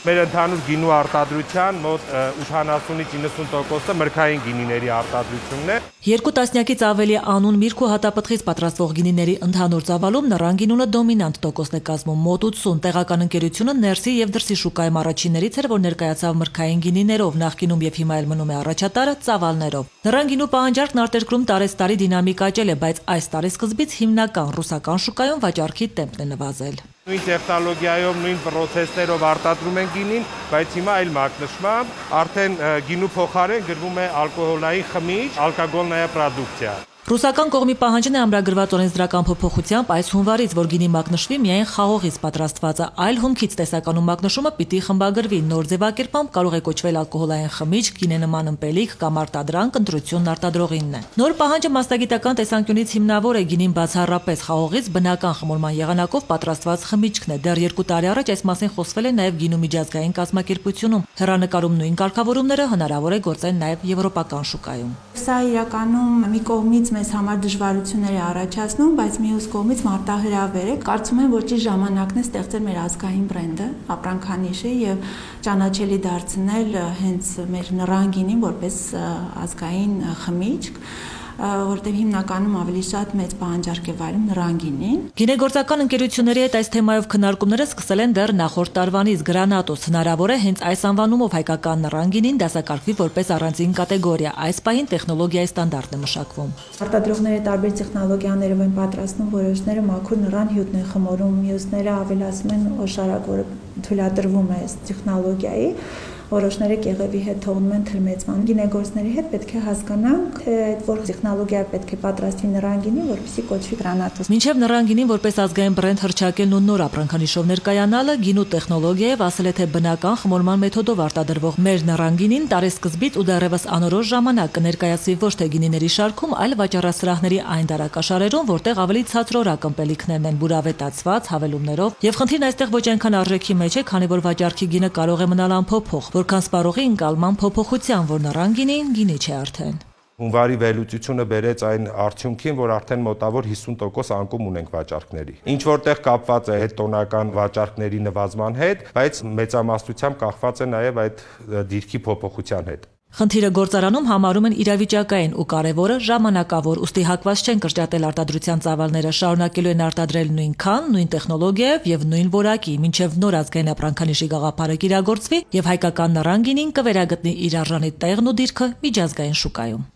Մեր ընդհանուր գինու արտադրության մոտ 80-ից 90%-ը մրգային գինիների արտադրությունն է։ Երկու տասնյակից ավելի անուն միրգ ու հատապտղից պատրաստվող գինիների ընդհանուր ծավալում նռան գինունը դոմինանտ տոկոսն է կազմում մոտ 80 տեղական ընկերությունը ներսի եւ դրսի շուկայում առաջիններից էր, որ ներկայացավ մրգային գինիներով, նախկինում եւ հիմա էլ մնում է առաջատարը ծավալներով։ Նռան գինու պահանջարկն արտերկրում տարեստարի դինամիկ աճել է, բայց այս տարի սկզբից հիմնական ռուսական շուկայում վաճառքի տեմպն է նվազել։ Նույն տեխնոլոգիայով, նույն պրոցեսներով արտադրում են գինին, բայց հիմա այլ մակնշմամբ արդեն գինու փոխարեն գրվում է ալկոհոլային խմիչ, ալկոգոլնայա պրոդուկցիա։ Ռուսական կողմի պահանջն է ամրագրված օրենսդրական փոփոխությամբ այս հունվարից, որ գինի մակնշվի միայն խաղողից պատրաստվածը, այլ հումքից տեսականում մակնշումը պիտի խմբագրվի։ Նոր ձևակերպամբ կարող է կոչվել ալկոհոլային խմիչք, գինենման ըմպելիք կամ արտադրանք ընտրությունն արտադրողինն է։ Նոր պահանջը մասնագիտական տեսանկյունից հիմնավոր է գինին բացառապես խաղողից բնական խմորման եղանակով պատրաստված խմիչքն է։ Դեռ երկու տարի առաջ այս մասին խոսվել է նաև գինու միջազգային կազմակերպությունում։ Հեռանկարում նույն կարգավորումները հնարավոր է գործեն նաև եվրոպական շուկայում։ Սա իրականում մի կողմից մեզ համար դժվարություններ է առաջացնում, բայց մյուս կողմից մարտահրավեր է։ Կարծում եմ, որ ճիշտ ժամանակն է ստեղծել մեր ազգային բրենդը, ապրանքանիշը եւ ճանաչելի դարձնել հենց մեր նռանգինին որպես ազգային խմիչք որտեղ հիմնականում ավելի շատ մեծ պահանջարկ է վայրում նռանգինին։ Գինեգործական ընկերությունների հետ այս թեմայով քննարկումները սկսել են դեռ նախորդ տարվանից Գրանատոս։ Հնարավոր է հենց այս անվանումով հայկական նռանգինին դասակարգվի որպես առանձին կատեգորիա։ Այս պահին տեխնոլոգիայի ստանդարտն է մշակվում։ Արտադրողները տարբեր տեխնոլոգիաներով են պատրաստում, որոշները մաքուր նռան հյութն են խմորում, մյուսները ավելացնում են օշարակ, որը թույլատրվում է այս տեխնոլոգիայի որոշները կեղևի հետ թողնում են թրմեցման։ Գինեգործների հետ պետք է հասկանանք, թե այդ որ տեխնոլոգիա պետք է պատրաստի նռանգինի, որպեսզի կոչվի գրանատոս։ Մինչև նռանգինին որպես ազգային բրենդ հրճակելն ու նոր ապրանքանիշով ներկայանալը գինու տեխնոլոգիայով ասել է թե բնական խմորման մեթոդով արտադրվող մեր նռանգինին տարեսկզբից ու դեռևս անորոշ ժամանակ կներկայացվի ոչ թե գինիների շարքում, այլ վաճառասրահների այն դարակաշարերում, որտեղ ավելի ցածրորակ ըմպելիքներն են բուրավետացված հավելումներով, եւ խնդիրն այստեղ ոչ այնքան արժեքի մեջ է, քանի որ վաճառքի գինը կարող է մնալ անփոփոխ, որքան սպառողի ընկալման փոփոխության, որ նռան գինին գինի չէ արդեն։ Հունվարի վերլուծությունը բերեց այն արդյունքին, որ արդեն մոտավոր 50% անկում ունենք վաճառքների։ Ինչ որտեղ կապված է հետոնական վաճառքների նվազման հետ, բայց մեծամասնությամբ կախված է նաև այդ դիրքի փոփոխության հետ։ Խնդիրը գործարանում համարում են իրավիճակային ու կարևորը ժամանակավոր, ուստի հակված չեն կրճատել արտադրության ծավալները, շարունակելու են արտադրել նույնքան, նույն տեխնոլոգիայով եւ նույն որակի, մինչեւ նոր ազգային ապրանքանիշի գաղափարը կիրագործվի եւ հայկական նռանգինին կվերագտնի իր արժանի տեղն ու դիրքը միջազգային շուկայում։